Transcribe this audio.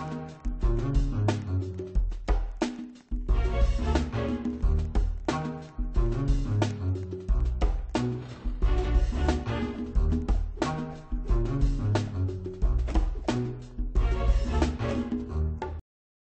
あ!